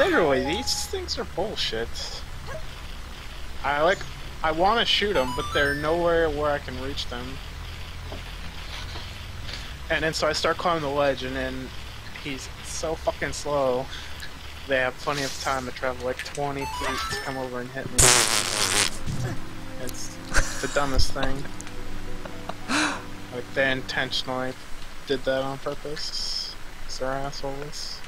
literally, these things are bullshit. I like, I want to shoot them, but they're nowhere where I can reach them. And then so I start climbing the ledge, and then he's so fucking slow. They have plenty of time to travel like 20 feet to come over and hit me. It's the dumbest thing. Like they intentionally did that on purpose. They're assholes.